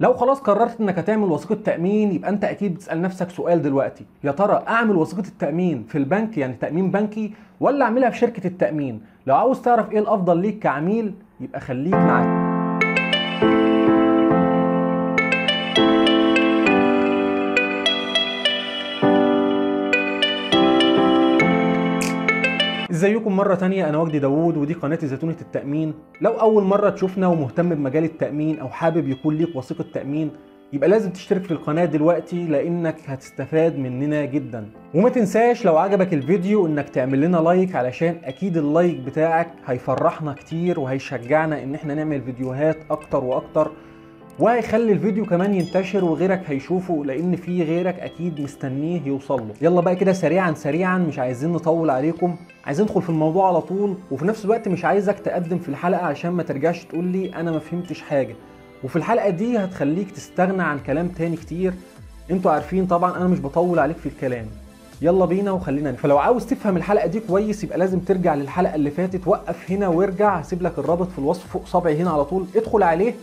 لو خلاص قررت إنك هتعمل وثيقة تأمين يبقى أنت أكيد بتسأل نفسك سؤال دلوقتي. يا ترى أعمل وثيقة التأمين في البنك يعني تأمين بنكي ولا أعملها في شركة التأمين؟ لو عاوز تعرف إيه الأفضل ليك كعميل يبقى خليك معايا. ازيكم مرة تانية أنا وجدي داوود ودي قناة زيتونة التأمين. لو أول مرة تشوفنا ومهتم بمجال التأمين أو حابب يكون ليك وثيقة تأمين يبقى لازم تشترك في القناة دلوقتي لأنك هتستفاد مننا جدا. وما تنساش لو عجبك الفيديو إنك تعمل لنا لايك علشان أكيد اللايك بتاعك هيفرحنا كتير وهيشجعنا إن إحنا نعمل فيديوهات أكتر وأكتر. وهيخلي الفيديو كمان ينتشر وغيرك هيشوفه لأن في غيرك أكيد مستنيه يوصل له. يلا بقى كده سريعا سريعا مش عايزين نطول عليكم. عايزين ندخل في الموضوع على طول. وفي نفس الوقت مش عايزك تقدم في الحلقة عشان ما ترجعش تقول لي أنا ما فهمتش حاجة. وفي الحلقة دي هتخليك تستغنى عن كلام تاني كتير. أنتوا عارفين طبعا أنا مش بطول عليك في الكلام. يلا بينا وخلينا فلو عاوز تفهم الحلقة دي كويس يبقى لازم ترجع للحلقة اللي فاتت. وقف هنا وارجع. هسيب لك الرابط في الوصف فوق صبعي هنا على طول. ادخل عليه.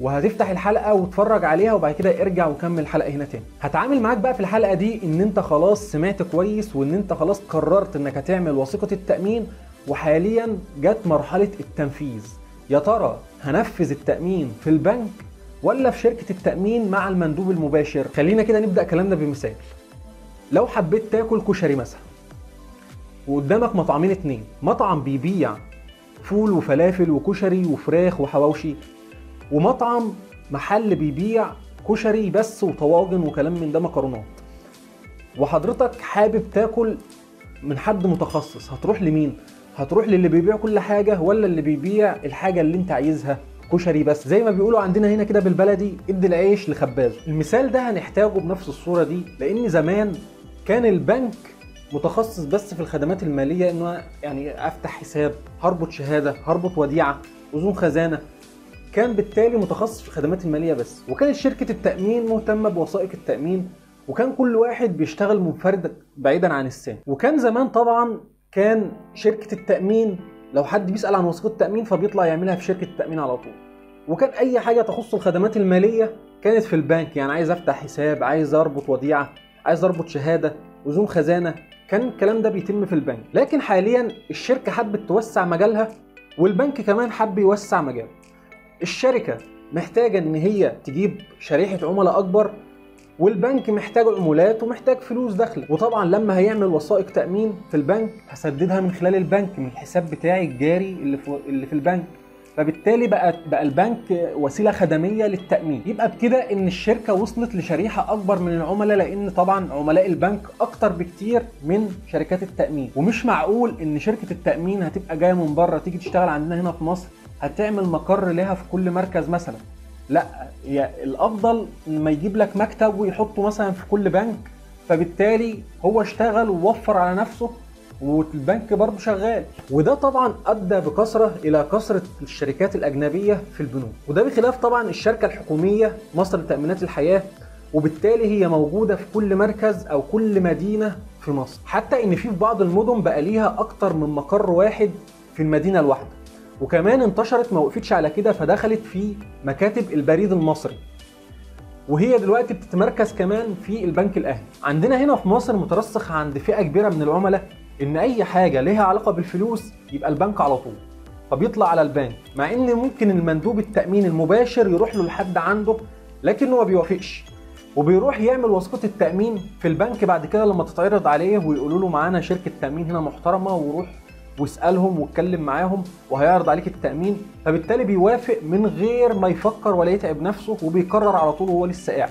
وهتفتح الحلقة وتتفرج عليها وبعد كده ارجع وكمل الحلقة هنا تاني. هتعامل معاك بقى في الحلقة دي إن أنت خلاص سمعت كويس وإن أنت خلاص قررت إنك هتعمل وثيقة التأمين وحاليا جت مرحلة التنفيذ. يا ترى هنفذ التأمين في البنك ولا في شركة التأمين مع المندوب المباشر؟ خلينا كده نبدأ كلامنا بمثال. لو حبيت تاكل كشري مثلا وقدامك مطعمين اتنين مطعم بيبيع فول وفلافل وكشري وفراخ وحواوشي ومطعم محل بيبيع كشري بس وطواجن وكلام من ده مكرونات. وحضرتك حابب تاكل من حد متخصص هتروح لمين؟ هتروح للي بيبيع كل حاجة ولا اللي بيبيع الحاجة اللي انت عايزها؟ كشري بس. زي ما بيقولوا عندنا هنا كده بالبلدي ادي العيش لخبازه المثال ده هنحتاجه بنفس الصورة دي لأن زمان كان البنك متخصص بس في الخدمات المالية انه يعني أفتح حساب هربط شهادة هربط وديعة أذون خزانة. كان بالتالي متخصص في الخدمات المالية بس وكانت شركة التأمين مهتمة بوثائق التأمين وكان كل واحد بيشتغل منفرد بعيدا عن الثاني. وكان زمان طبعا كان شركة التأمين لو حد بيسأل عن وثيقة التأمين فبيطلع يعملها في شركة التأمين على طول. وكان أي حاجة تخص الخدمات المالية كانت في البنك يعني عايز أفتح حساب عايز أربط وديعة عايز أربط شهادة اذون خزانة كان الكلام ده بيتم في البنك. لكن حاليا الشركة حبت توسع مجالها والبنك كمان حب يوسع مجاله. الشركة محتاجة إن هي تجيب شريحة عملاء أكبر والبنك محتاج عمولات ومحتاج فلوس داخله وطبعا لما هيعمل وثائق تأمين في البنك هسددها من خلال البنك من الحساب بتاعي الجاري اللي في اللي في البنك. فبالتالي بقى بقى البنك وسيلة خدمية للتأمين. يبقى بكده إن الشركة وصلت لشريحة أكبر من العملاء لأن طبعا عملاء البنك أكتر بكتير من شركات التأمين. ومش معقول إن شركة التأمين هتبقى جاية من بره تيجي تشتغل عندنا هنا في مصر هتعمل مقر لها في كل مركز مثلا. لا هي الأفضل لما يجيب لك مكتب ويحطه مثلا في كل بنك فبالتالي هو اشتغل ووفر على نفسه والبنك برضه شغال. وده طبعا أدى بكثرة إلى كثرة الشركات الأجنبية في البنوك. وده بخلاف طبعا الشركة الحكومية مصر لتامينات الحياة وبالتالي هي موجودة في كل مركز أو كل مدينة في مصر. حتى إن في بعض المدن بقى ليها أكتر من مقر واحد في المدينة الواحدة. وكمان انتشرت ما وقفتش على كده فدخلت في مكاتب البريد المصري. وهي دلوقتي بتتمركز كمان في البنك الأهلي. عندنا هنا في مصر مترسخ عند فئة كبيرة من العملاء إن أي حاجة ليها علاقة بالفلوس يبقى البنك على طول. فبيطلع على البنك مع إن ممكن المندوب التأمين المباشر يروح له لحد عنده لكنه ما بيوافقش. وبيروح يعمل وثيقه التأمين في البنك بعد كده لما تتعرض عليه ويقولوا له معانا شركة تأمين هنا محترمة وروح واسألهم واتكلم معاهم وهيعرض عليك التأمين فبالتالي بيوافق من غير ما يفكر ولا يتعب نفسه وبيقرر على طول وهو لسه قاعد.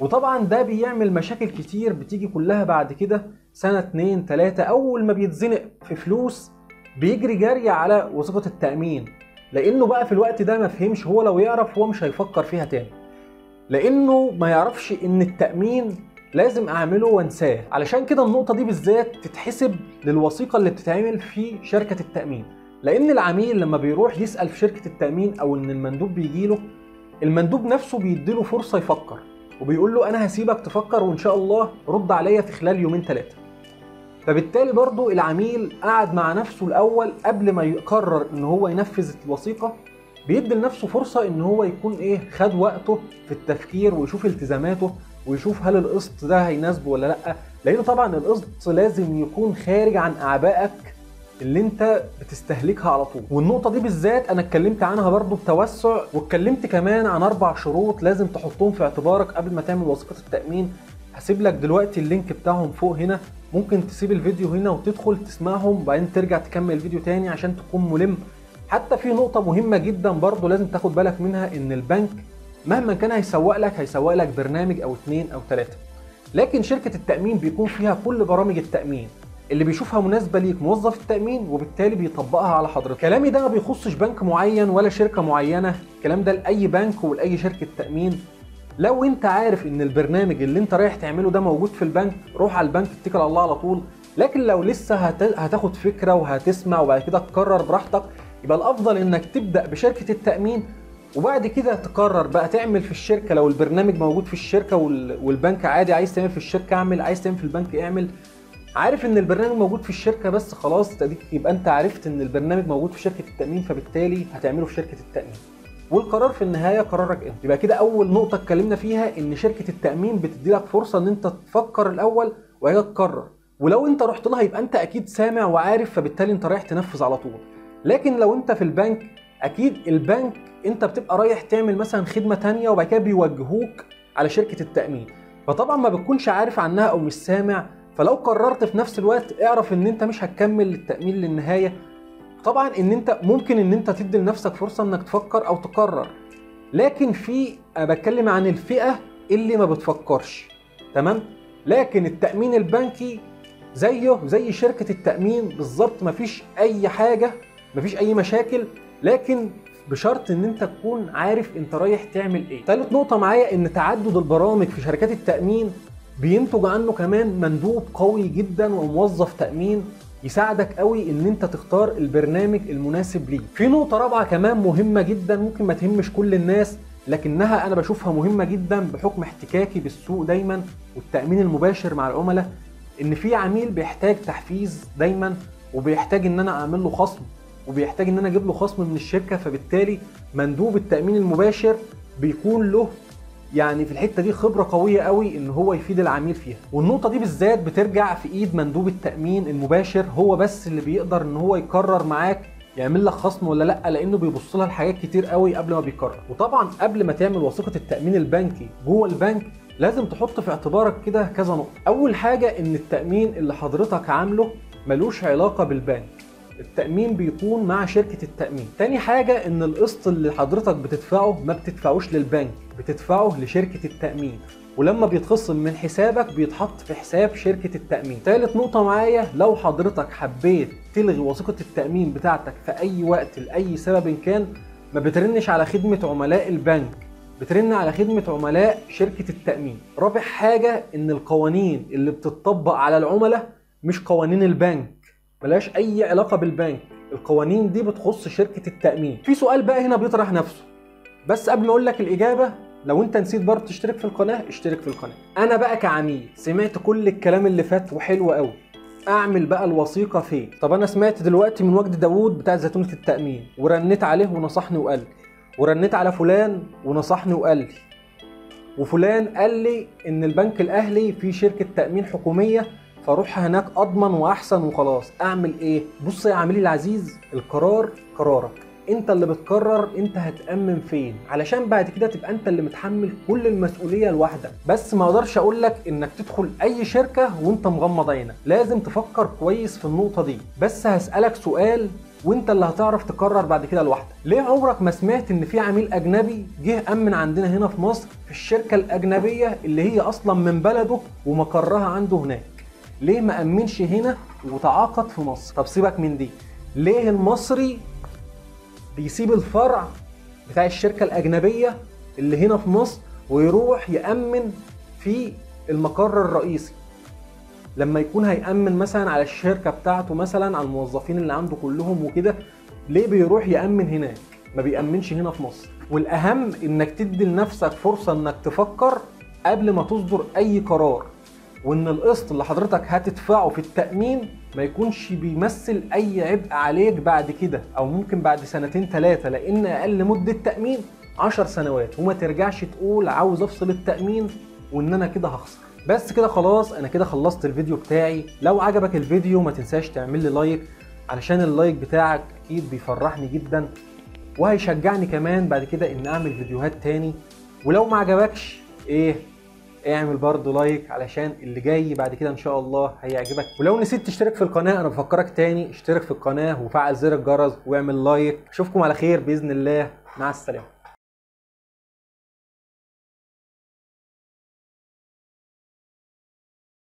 وطبعا ده بيعمل مشاكل كتير بتيجي كلها بعد كده سنة اتنين تلاتة أول ما بيتزنق في فلوس بيجري جري على وثيقه التأمين لأنه بقى في الوقت ده ما فهمش هو لو يعرف هو مش هيفكر فيها تاني. لأنه ما يعرفش إن التأمين لازم أعمله وأنساه. علشان كده النقطة دي بالذات تتحسب للوثيقة اللي بتتعمل في شركة التأمين. لأن العميل لما بيروح يسأل في شركة التأمين أو إن المندوب بيجي له المندوب نفسه بيديله فرصة يفكر وبيقول له أنا هسيبك تفكر وإن شاء الله رد عليا في خلال يومين ثلاثة فبالتالي برضو العميل قعد مع نفسه الأول قبل ما يقرر إن هو ينفذ الوثيقة بيدي لنفسه فرصة إن هو يكون إيه خد وقته في التفكير ويشوف التزاماته ويشوف هل القسط ده هيناسبه ولا لأ. لأن طبعا القسط لازم يكون خارج عن أعبائك اللي أنت بتستهلكها على طول. والنقطة دي بالذات أنا اتكلمت عنها برضو بتوسع واتكلمت كمان عن أربع شروط لازم تحطهم في اعتبارك قبل ما تعمل وثيقة التأمين. هسيب لك دلوقتي اللينك بتاعهم فوق هنا. ممكن تسيب الفيديو هنا وتدخل تسمعهم وبعدين ترجع تكمل الفيديو تاني عشان تكون ملم. حتى في نقطة مهمة جدا برضو لازم تاخد بالك منها إن البنك مهما كان هيسوق لك هيسوق لك برنامج أو اتنين أو تلاتة. لكن شركة التأمين بيكون فيها كل برامج التأمين. اللي بيشوفها مناسبة ليك موظف التأمين وبالتالي بيطبقها على حضرتك. كلامي ده ما بيخصش بنك معين ولا شركة معينة. الكلام ده لأي بنك ولأي شركة تأمين. لو أنت عارف إن البرنامج اللي أنت رايح تعمله ده موجود في البنك روح على البنك اتكل على الله على طول. لكن لو لسه هت... هتاخد فكرة وهتسمع وبعد كده تقرر براحتك يبقى الأفضل إنك تبدأ بشركة التأمين وبعد كده تقرر بقى تعمل في الشركة لو البرنامج موجود في الشركة وال... والبنك عادي عايز تعمل في الشركة اعمل عايز تعمل في البنك اعمل. عارف إن البرنامج موجود في الشركة بس خلاص يبقى أنت عرفت إن البرنامج موجود في شركة التأمين فبالتالي هتعمله في شركة التأمين. والقرار في النهاية قرارك أنت. يبقى كده أول نقطة اتكلمنا فيها إن شركة التأمين بتدي لك فرصة إن أنت تفكر الأول وهي تقرر. ولو أنت رحت لها يبقى أنت أكيد سامع وعارف فبالتالي أنت رايح تنفذ على طول. لكن لو أنت في البنك أكيد البنك أنت بتبقى رايح تعمل مثلا خدمة تانية وبعد كده بيوجهوك على شركة التأمين. فطبعا ما بتكونش عارف عنها أو مش سامع فلو قررت في نفس الوقت اعرف إن أنت مش هتكمل التامين للنهاية. طبعا إن أنت ممكن إن أنت تدي لنفسك فرصة إنك تفكر أو تقرر. لكن في أنا بتكلم عن الفئة اللي ما بتفكرش. تمام؟ لكن التأمين البنكي زيه زي شركة التأمين بالظبط مفيش أي حاجة مفيش أي مشاكل. لكن بشرط إن أنت تكون عارف أنت رايح تعمل إيه. ثالث نقطة معايا إن تعدد البرامج في شركات التأمين بينتج عنه كمان مندوب قوي جدا وموظف تأمين يساعدك قوي إن أنت تختار البرنامج المناسب ليك. في نقطة رابعة كمان مهمة جدا ممكن ما تهمش كل الناس لكنها أنا بشوفها مهمة جدا بحكم احتكاكي بالسوق دايما والتأمين المباشر مع العملاء إن في عميل بيحتاج تحفيز دايما وبيحتاج إن أنا أعمل له خصم. وبيحتاج إن أنا أجيب له خصم من الشركة فبالتالي مندوب التأمين المباشر بيكون له يعني في الحتة دي خبرة قوية قوي إن هو يفيد العميل فيها. والنقطة دي بالذات بترجع في إيد مندوب التأمين المباشر هو بس اللي بيقدر إن هو يقرر معاك يعمل لك خصم ولا لأ لأنه بيبص لها لحاجات كتير قوي قبل ما بيقرر وطبعا قبل ما تعمل وثيقة التأمين البنكي جوه البنك لازم تحط في اعتبارك كده كذا نقطة. أول حاجة إن التأمين اللي حضرتك عامله ملوش علاقة بالبنك. التأمين بيكون مع شركة التأمين. تاني حاجة إن القسط اللي حضرتك بتدفعه ما بتدفعوش للبنك بتدفعه لشركة التأمين. ولما بيتخصم من حسابك بيتحط في حساب شركة التأمين. تالت نقطة معايا لو حضرتك حبيت تلغي وثيقة التأمين بتاعتك في أي وقت لأي سبب كان ما بترنش على خدمة عملاء البنك بترن على خدمة عملاء شركة التأمين. رابع حاجة إن القوانين اللي بتطبق على العملاء مش قوانين البنك. ملهاش أي علاقة بالبنك. القوانين دي بتخص شركة التأمين. في سؤال بقى هنا بيطرح نفسه. بس قبل ما أقول لك الإجابة لو أنت نسيت برضه تشترك في القناة اشترك في القناة. أنا بقى كعميل سمعت كل الكلام اللي فات وحلو قوي أعمل بقى الوثيقة فين؟ طب أنا سمعت دلوقتي من وجد داوود بتاع زيتونة التأمين. ورنيت عليه ونصحني وقال لي. ورنيت على فلان ونصحني وقال لي. وفلان قال لي إن البنك الأهلي فيه شركة تأمين حكومية فاروح هناك اضمن واحسن وخلاص. اعمل إيه؟ بص يا عميلي العزيز القرار قرارك. انت اللي بتقرر انت هتأمن فين. علشان بعد كده تبقى انت اللي متحمل كل المسؤولية لوحدك. بس ما أقدرش أقول لك انك تدخل اي شركة وانت مغمض عينك. لازم تفكر كويس في النقطة دي. بس هسألك سؤال وانت اللي هتعرف تقرر بعد كده لوحدك. ليه عمرك ما سمعت ان في عميل اجنبي جه أمن عندنا هنا في مصر في الشركة الأجنبية اللي هي أصلا من بلده ومقرها عنده هناك؟ ليه ما أمنش هنا وتعاقد في مصر؟ طب سيبك من دي. ليه المصري بيسيب الفرع بتاع الشركة الأجنبية اللي هنا في مصر ويروح يأمن في المقر الرئيسي؟ لما يكون هيأمن مثلا على الشركة بتاعته مثلا على الموظفين اللي عنده كلهم وكده ليه بيروح يأمن هناك؟ ما بيأمنش هنا في مصر. والأهم إنك تدي لنفسك فرصة إنك تفكر قبل ما تصدر أي قرار. وإن القسط اللي حضرتك هتدفعه في التأمين ما يكونش بيمثل أي عبء عليك بعد كده أو ممكن بعد سنتين ثلاثة لأن أقل مدة تأمين 10 سنوات وما ترجعش تقول عاوز أفصل التأمين وإن أنا كده هخسر. بس كده خلاص أنا كده خلصت الفيديو بتاعي. لو عجبك الفيديو ما تنساش تعمل لي لايك علشان اللايك بتاعك أكيد بيفرحني جدا وهيشجعني كمان بعد كده ان أعمل فيديوهات تاني. ولو ما عجبكش إيه؟ اعمل برضه لايك علشان اللي جاي بعد كده إن شاء الله هيعجبك. ولو نسيت تشترك في القناة أنا بفكرك تاني اشترك في القناة وفعل زر الجرس واعمل لايك. أشوفكم على خير بإذن الله. مع السلامة.